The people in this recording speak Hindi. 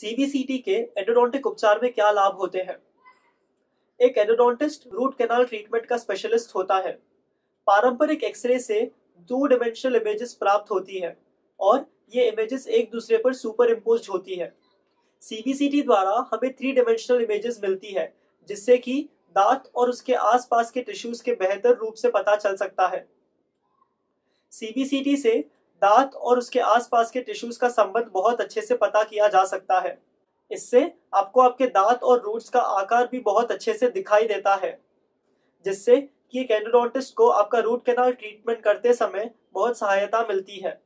सीबीसीटी के एंडोडोंटिक उपचार में क्या लाभ होते हैं? एक एंडोडोंटिस्ट रूट कैनाल ट्रीटमेंट का स्पेशलिस्ट होता है। पारंपरिक एक्सरे से टू डिमेंशनल इमेजेस प्राप्त होती है और ये इमेजेस एक दूसरे पर सुपर इम्पोज होती है। सीबीसीटी द्वारा हमें थ्री डिमेंशनल इमेजेस मिलती है, जिससे कि दांत और उसके आसपास के टिश्यूज के बेहतर रूप से पता चल सकता है। सीबीसीटी से दांत और उसके आसपास के टिश्यूज का संबंध बहुत अच्छे से पता किया जा सकता है। इससे आपको आपके दांत और रूट्स का आकार भी बहुत अच्छे से दिखाई देता है, जिससे कि एक एंडोडोंटिस्ट को आपका रूट कैनाल ट्रीटमेंट करते समय बहुत सहायता मिलती है।